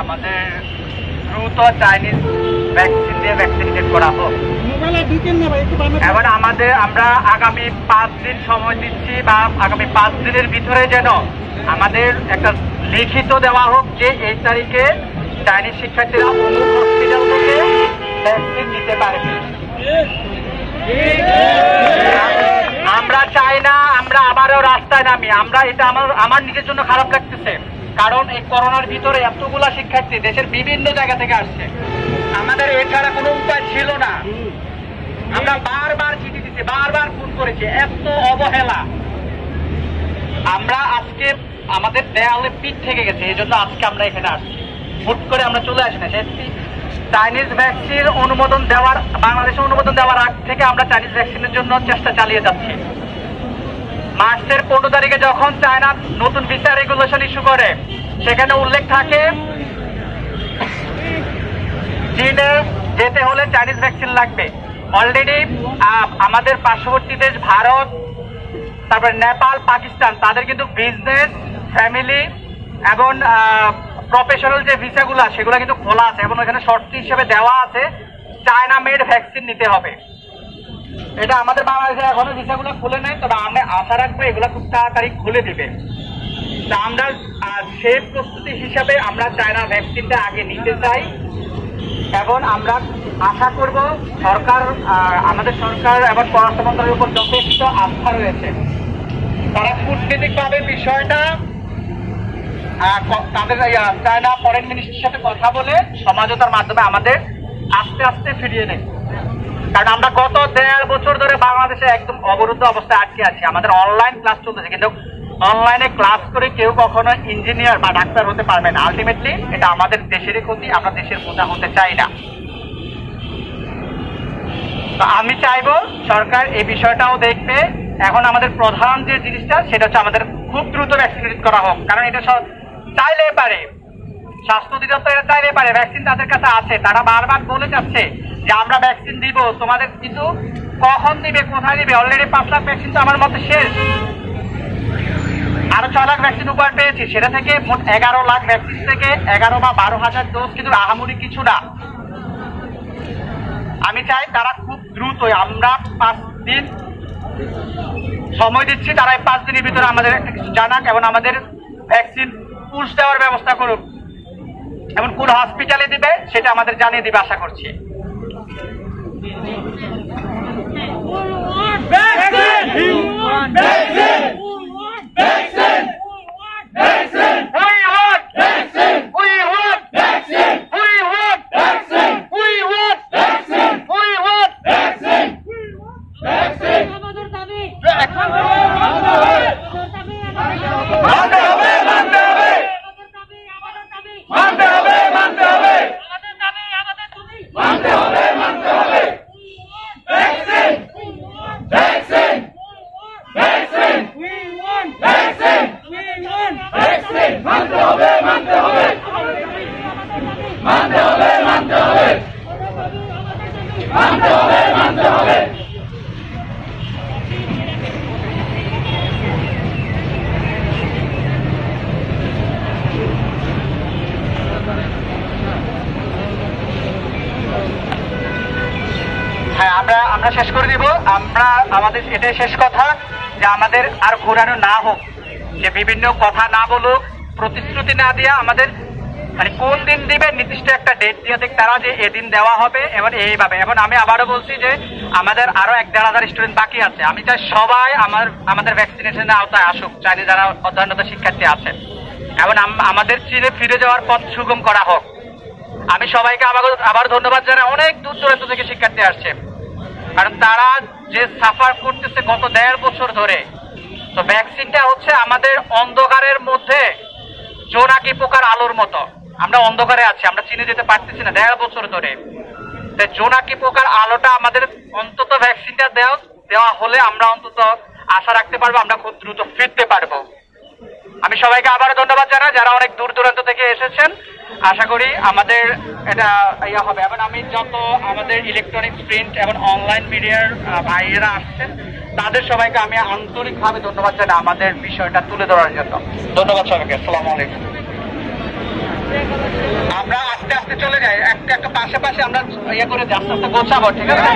আমাদের দ্রুত Chinese vaccine দিয়ে ভ্যাকসিনেট করা হোক। এবার আমাদের আমরা আগামী পাঁচ দিন সময় দিচ্ছি বা আগামী পাঁচ দিনের ভিতরে যেন আমাদের একটা লিখিত দেওয়া হোক যে এই তারিখে চাইনিজ শিক্ষার্থীরা অমুক হসপিটাল থেকে ভ্যাকসিন নিতে পারবে আমরা চাই না আমরা আবারও রাস্তায় নামি। আমরা এটা আমার আমার নিজের জন্য খারাপ লাগতেছে। কারণ এই করোনার ভিতরে এতগুলা শিক্ষার্থী দেশের বিভিন্ন জায়গা থেকে আসছে। আমাদের এছাড়া কোনো উপায় ছিল না। আমরা বারবার চিঠি দিচ্ছি বারবার ফোন করেছি, এত অবহেলা। আমরা আজকে আমাদের দেয়ালে পিঠ থেকে গেছে, এই জন্য আজকে আমরা এখানে আসছি। হুট করে আমরা চলে আসি না সেটি চাইনিজ ভ্যাকসিন অনুমোদন দেওয়ার, বাংলাদেশে অনুমোদন দেওয়ার আগ থেকে আমরা চাইনিজ ভ্যাকসিনের জন্য চেষ্টা চালিয়ে যাচ্ছি। মার্চের পনেরো তারিখে যখন চায়না নতুন ভিসা রেগুলেশন ইস্যু করে, সেখানে উল্লেখ থাকে, চীনে যেতে হলে চাইনিজ ভ্যাকসিন লাগবে। অলরেডি আমাদের পার্শ্ববর্তী দেশ ভারত, তারপর নেপাল, পাকিস্তান, তাদের কিন্তু বিজনেস ফ্যামিলি এবং প্রফেশনাল যে ভিসাগুলো সেগুলো কিন্তু খোলা আছে এবং ওখানে শর্তি হিসেবে দেওয়া আছে, চায়না মেড ভ্যাকসিন নিতে হবে। এটা আমাদের বাংলাদেশে এখনও ভিসাগুলো খুলে নেই, তবে আমরা আশা রাখব এগুলো খুব তাড়াতাড়ি খুলে দিবে। তা আমরা সেই প্রস্তুতি হিসাবে আমরা চায়না ভ্যাকসিনটা আগে নিতে চাই। এবং আমরা আশা করব সরকার আমাদের সরকার এবং পররাষ্ট্র মন্ত্রণালয়ের উপর যথেষ্ট আস্থা রয়েছে। তারা কূটনীতিকভাবে বিষয়টা তাদের চায়না ফরেন মিনিস্ট্রির সাথে কথা বলে সমাজতার মাধ্যমে আমাদের আস্তে আস্তে ফিরিয়ে নেয়। কারণ আমরা গত দেড় বাংলাদেশে একদম অবরুদ্ধ অবস্থায় আটকে আছি। আমাদের অনলাইন ক্লাস চলতেছে, কিন্তু অনলাইনে ক্লাস করে কেউ কখনো ইঞ্জিনিয়ার বা ডাক্তার হতে পারবে না। আলটিমেটলি এটা আমাদের দেশেরই ক্ষতি, আমরা দেশের বোঝা হতে চাই না। তো আমি চাইব সরকার এই বিষয়টাও দেখবে। এখন আমাদের প্রধান যে জিনিসটা, সেটা হচ্ছে আমাদের খুব দ্রুত ভ্যাকসিনেট করা হোক। কারণ এটা চাইলে পারে। স্বাস্থ্য অধিদপ্তর চাইলে পারে ভ্যাকসিন তাদের কাছে আছে। তারা বারবার বলে যাচ্ছে যে, আমরা ভ্যাকসিন দিব। তোমাদের কিন্তু কখন দিবে, কোথায় দিবে? অলরেডি পাঁচ লাখ ভ্যাকসিন তো আমার মতে শেষ। আরও ছয় লাখ ভ্যাকসিন উপহার পেয়েছি। সেটা থেকে মোট এগারো লাখ ভ্যাকসিন থেকে এগারো বা বারো হাজার ডোজ কিন্তু আহামরি কিছু না। আমি চাই তারা খুব দ্রুত আমরা পাঁচ দিন সময় দিচ্ছি, তারা এই পাঁচ দিনের ভিতরে আমাদের জানাক এবং আমাদের ভ্যাকসিন পুষ দেওয়ার ব্যবস্থা করুক। এবং কোন হসপিটালে দিবে সেটা আমাদের জানিয়ে দিবে আশা করছি want vaccine. We want vaccine. We want vaccine. We want vaccine. We want vaccine. আমাদের দাবি মানতে আমাদের দাবি মানতে হবে আমাদের দাবি আমাদের দাবি মানতে হবে মানতে হবে আমাদের দাবি আমাদের দাবি মানতে হবে মানতে হবে vaccine vaccine vaccine We want vaccine we want vaccine মানতে হবে মানতে হবে মানতে হবে মানতে হবে মানতে হবে মানতে হবে হ্যাঁ আমরা শেষ করে দিব। আমরা আমাদের এটাই শেষ কথা যে আমাদের আর ঘোরানো না হোক, যে বিভিন্ন কথা না বলুক, প্রতিশ্রুতি না দিয়া আমাদের মানে কোন দিন দিবে নির্দিষ্ট একটা ডেট দিয়ে তারা যে এদিন দেওয়া হবে এবার এইভাবে। এবং আমি আবারও বলছি যে আমাদের আরও এক দেড় হাজার স্টুডেন্ট বাকি আছে। আমি চাই সবাই আমার, আমাদের ভ্যাকসিনেশনের আওতায় আসুক চাইনি যারা অধ্যয়নরত শিক্ষার্থী আছে এবং আমাদের চীনে ফিরে যাওয়ার পথ সুগম করা হোক। আমি সবাইকে আবার আবার ধন্যবাদ জানাই। অনেক দূর দূরান্ত থেকে শিক্ষার্থী আসছে। কারণ তারা যে সাফার করতেছে গত দেড় বছর ধরে। তো ভ্যাকসিনটা হচ্ছে আমাদের অন্ধকারের মধ্যে জোনাকি পোকার আলোর মতো। আমরা অন্ধকারে আছি, আমরা চিনে যেতে পারতেছি না, দেড় বছর ধরে। তাই জোনাকি পোকার আলোটা আমাদের অন্তত ভ্যাকসিনটা দেওয়া দেওয়া হলে আমরা অন্তত আশা রাখতে পারব, আমরা খুব দ্রুত ফিরতে পারব। আমি সবাইকে আবারও ধন্যবাদ জানাই, যারা অনেক দূর দূরান্ত থেকে এসেছেন। আশা করি আমাদের এটা ইয়া হবে। এবং আমি যত আমাদের ইলেকট্রনিক্স প্রিন্ট এবং অনলাইন মিডিয়ার ভাইয়েরা আসছেন, তাদের সবাইকে আমি আন্তরিকভাবে ধন্যবাদ জানাই আমাদের বিষয়টা তুলে ধরার জন্য। ধন্যবাদ সবাইকে। আসসালামু আলাইকুম। আমরা আস্তে আস্তে চলে যাই। একটা একটা পাশে পাশে আমরা ইয়ে করে আস্তে আস্তে গোছাবো, ঠিক আছে?